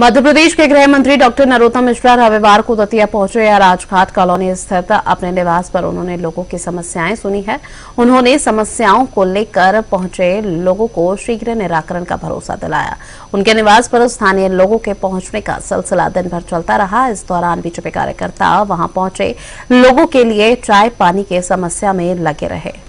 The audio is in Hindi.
मध्य प्रदेश के गृह मंत्री डॉक्टर नरोत्तम मिश्रा रविवार को दतिया पहुँचे या राजघाट कॉलोनी स्थित अपने निवास पर उन्होंने लोगों की समस्याएँ सुनी है। उन्होंने समस्याओं को लेकर पहुँचे लोगों को शीघ्र निराकरण का भरोसा दिलाया। उनके निवास पर स्थानीय लोगों के पहुँचने का सिलसिला दिन भर चलता रहा। इस दौरान बीजेपी कार्यकर्ता वहाँ पहुँचे। लोगों के लिए चाय पानी की समस्या में लगे रहे।